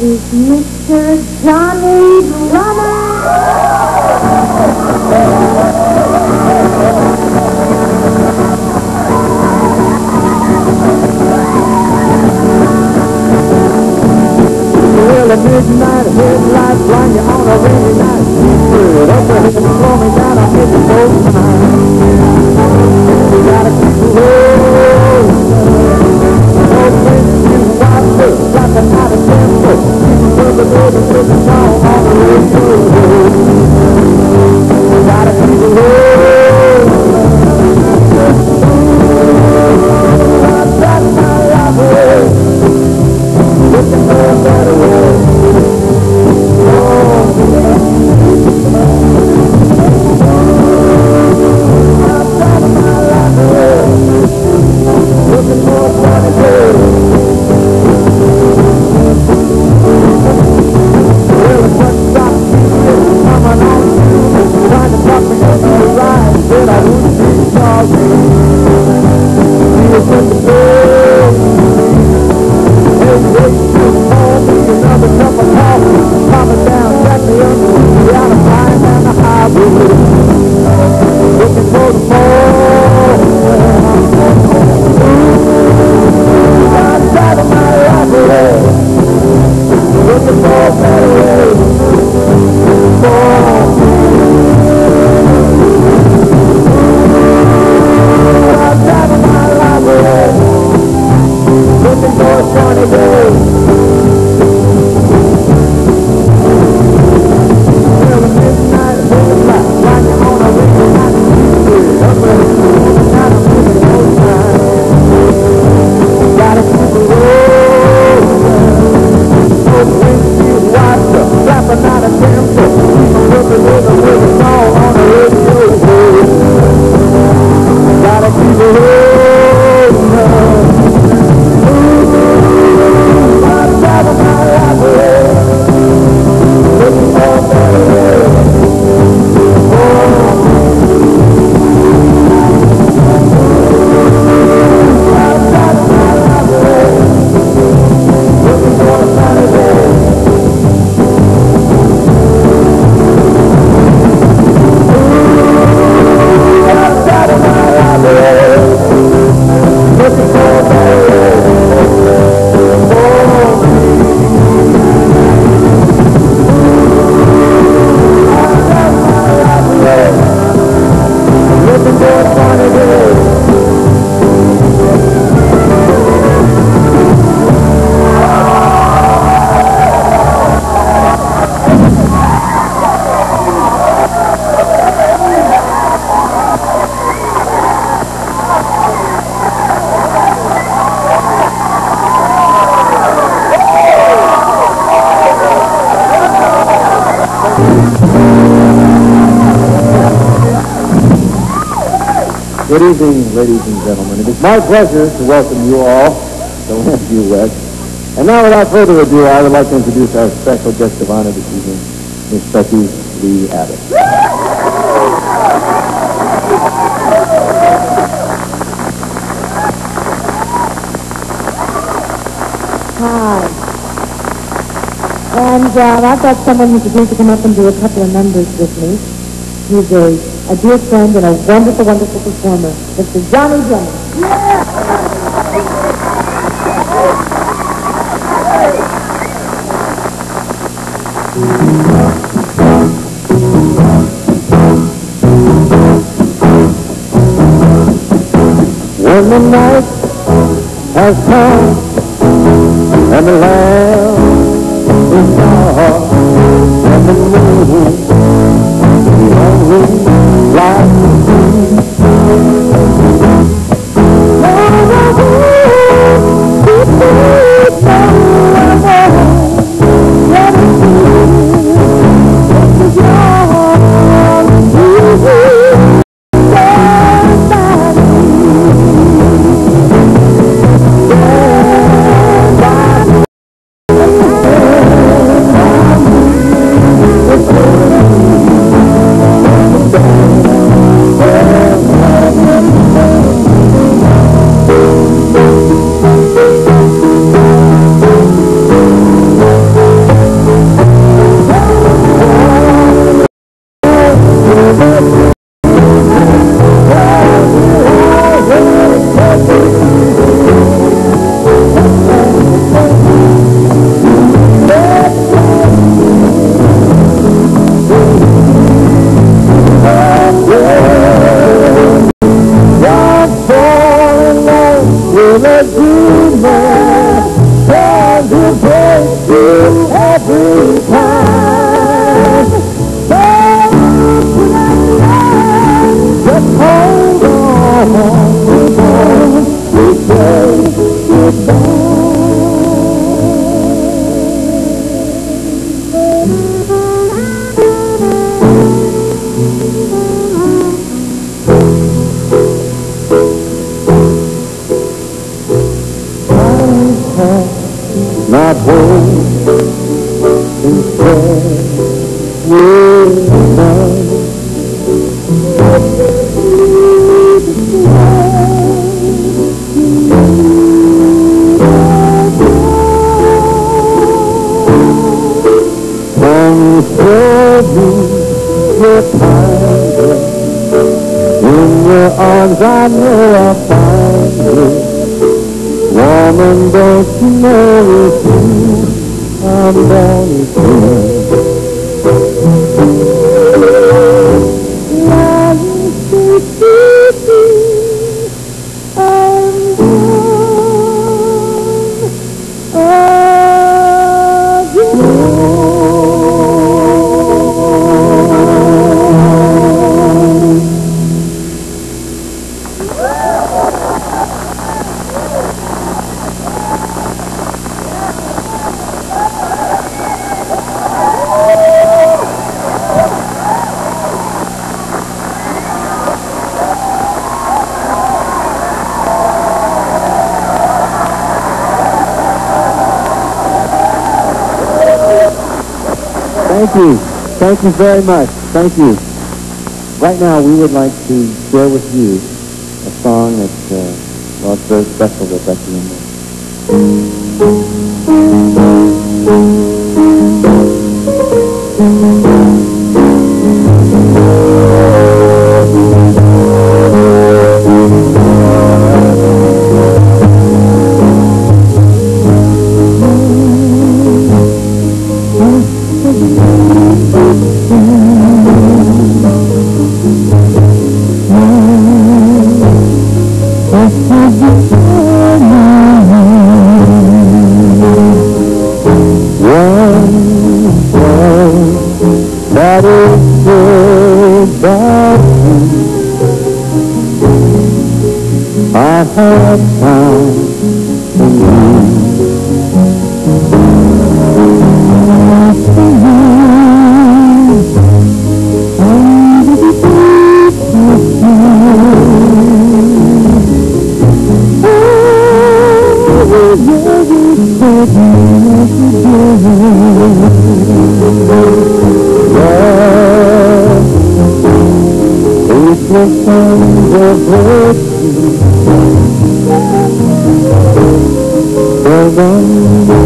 is Mr. Johnny Drummond. Good evening, ladies and gentlemen. It is my pleasure to welcome you all to Llanview West. And now, without further ado, I would like to introduce our special guest of honor this evening, Miss Becky Lee Abbott. Hi. And uh, I've got someone who's going to come up and do a couple of numbers with me. He's a, a dear friend and a wonderful, wonderful performer, Mr. Johnny Drummond. When the night has come and the land is dark and the moon lonely life. Feel I know I'll find you. Woman, don't you know it's you I'm longing for? Thank you. Thank you very much. Thank you. Right now, we would like to share with you a song that, uh, well, it's very special to Becky and me. You. I have found in Love the song of virtue. The one who